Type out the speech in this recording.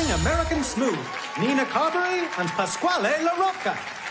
American Smooth, Nina Carberry and Pasquale LaRocca.